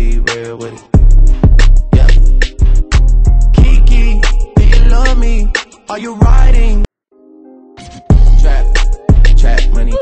be real with it. Yeah. Kiki, do you love me? Are you riding? Trap, trap money.